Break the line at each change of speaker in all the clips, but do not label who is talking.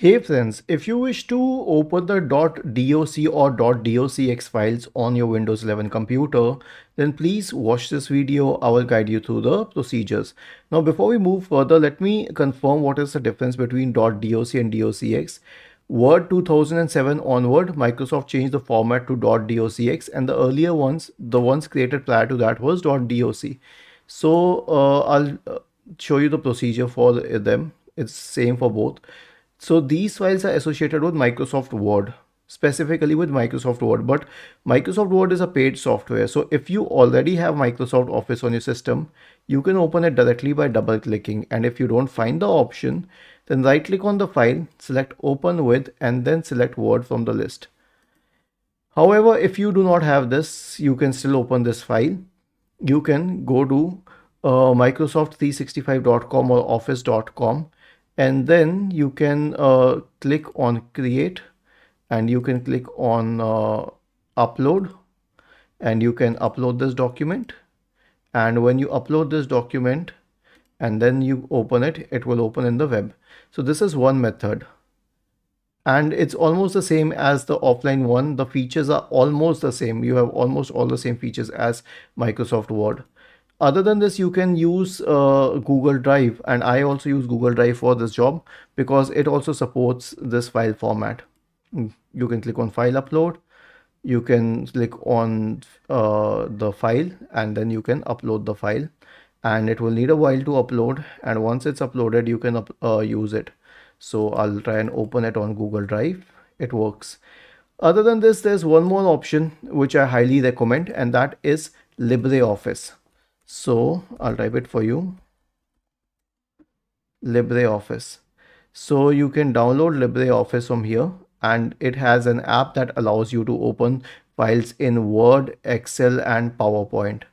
Hey friends, if you wish to open the .doc or .docx files on your Windows 11 computer, then please watch this video. I will guide you through the procedures. Now, before we move further, let me confirm what is the difference between .doc and docx. Word 2007 onward, Microsoft changed the format to .docx and the earlier ones, the ones created prior to that was .doc. So uh, I'll uh, show you the procedure for them. It's same for both. So these files are associated with Microsoft Word, specifically with Microsoft Word, but Microsoft Word is a paid software. So if you already have Microsoft Office on your system, you can open it directly by double clicking. And if you don't find the option, then right click on the file, select open with, and then select Word from the list. However, if you do not have this, you can still open this file. You can go to uh, Microsoft365.com or Office.com and then you can uh, click on create and you can click on uh, upload and you can upload this document. And when you upload this document and then you open it it will open in the web. So this is one method. And it's almost the same as the offline one. The features are almost the same. You have almost all the same features as Microsoft Word other than this, you can use uh, Google Drive and I also use Google Drive for this job because it also supports this file format. Mm, you can click on file upload. You can click on uh, the file and then you can upload the file and it will need a while to upload and once it's uploaded you can uh, use it. So I'll try and open it on Google Drive. It works. Other than this, there's one more option which I highly recommend and that is LibreOffice. So I'll type it for you. LibreOffice. So you can download LibreOffice from here and it has an app that allows you to open files in Word, Excel and PowerPoint.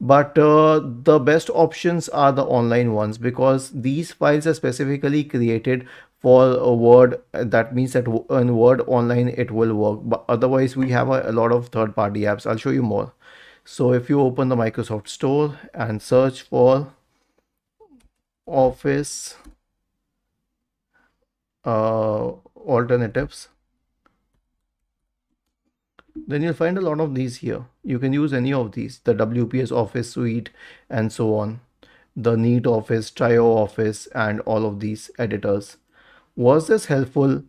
But uh, the best options are the online ones because these files are specifically created for a Word. That means that in Word online it will work. But otherwise we have a, a lot of third-party apps. I'll show you more. So if you open the Microsoft Store and search for Office uh, alternatives, then you'll find a lot of these here. You can use any of these, the WPS Office Suite and so on, the Neat Office, Trio Office, and all of these editors. Was this helpful?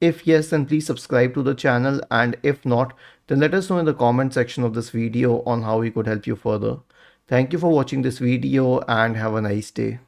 If yes, then please subscribe to the channel and if not, then let us know in the comment section of this video on how we could help you further. Thank you for watching this video and have a nice day.